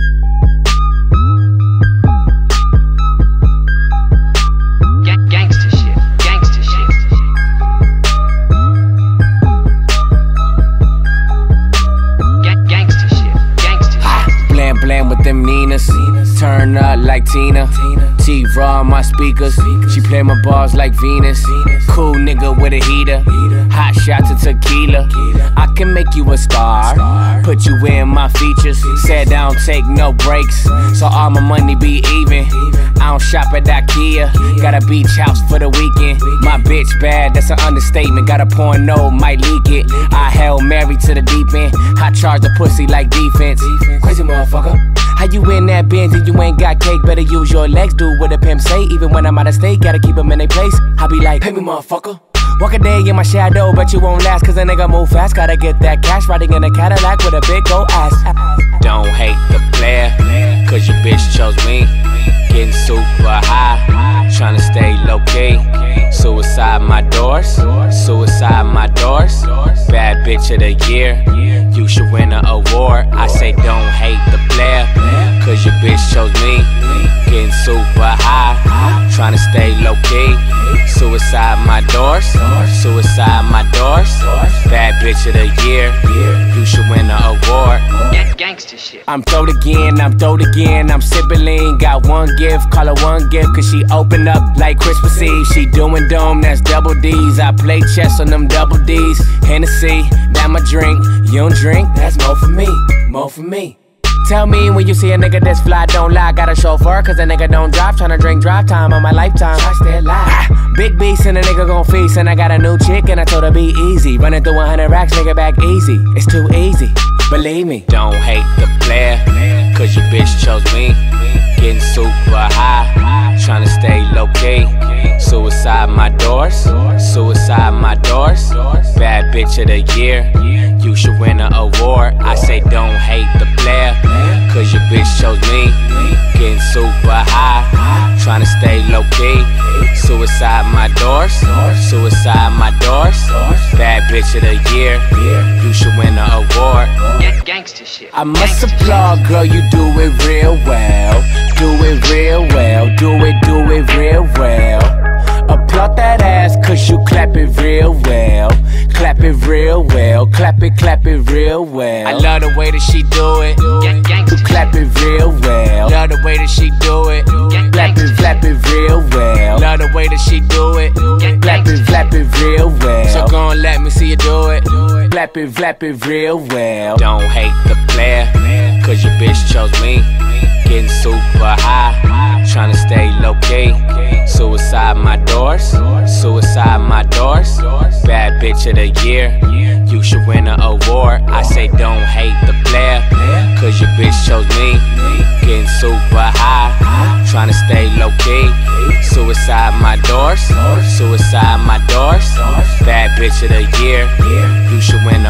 Thank you. Turn up like Tina. T raw on my speakers. She play my bars like Venus. Cool nigga with a heater. Hot shot to tequila. I can make you a star. Put you in my features. Said I don't take no breaks. So all my money be even. I don't shop at IKEA. Got a beach house for the weekend. My bitch bad, that's an understatement. Got a porno, might leak it. I held Mary to the deep end. I charge the pussy like defense. Crazy motherfucker. You in that Benz and you ain't got cake? Better use your legs, do what a pimp say. Even when I'm out of state, gotta keep them in their place. I be like, pay me, motherfucker. Walk a day in my shadow, but you won't last, cause a nigga move fast. Gotta get that cash riding in a Cadillac with a big old ass. Don't hate the player, cause your bitch chose me. Getting super high, tryna stay low key. Suicide my doors, suicide my doors. Bad bitch of the year, should win an award. I say don't hate the player, cause your bitch chose me. Getting super high, trying to stay low key. Suicide my doors, suicide my doors. Bad bitch of the year, you Gang- Gangsta shit. I'm throwed again, I'm throwed again, I'm sipping lean. Got one gift, call her one gift, cause she open up like Christmas Eve. She doing dome, that's double D's. I play chess on them double D's. Hennessy, that my drink. You don't drink, that's more for me, more for me. Tell me when you see a nigga that's fly, don't lie. Got a chauffeur, cause a nigga don't drive. Tryna drink drive time on my lifetime. Trust that lie. Ah, big beast and a nigga gon' feast. And I got a new chick and I told her be easy. Running through 100 racks, nigga back easy. It's too easy, believe me. Don't hate the player, cause your bitch chose me. Getting super high, tryna stay low key. Suicide my doors, suicide my doors. Bitch of the year, you should win an award. I say don't hate the player, cause your bitch chose me. Getting super high, trying to stay low key. Suicide my doors, suicide my doors. Bad bitch of the year, you should win an award. Gang- Gangsta shit. I must applaud, girl, you do it real well. Do it real well. Do it, do it real well. Applaud that ass, cause you clap it real well. Clap it real well. Clap it, clap it real well. I love the way that she do it. You clap it real well. Love the way that she do it. Clap it, gangsta clap it real well. Love the way that she do it. Clap it, gangsta clap it real well. So gon' let me see you do it. Clap it, clap it real well. Don't hate the player, cause your bitch chose me. Getting super high, tryna stay low key. Suicide my doors, suicide my doors. Bad bitch of the year, you should win an award. I say don't hate the player, cause your bitch chose me. Getting super high, trying to stay low key. Suicide my doors, suicide my doors. Bad bitch of the year, you should win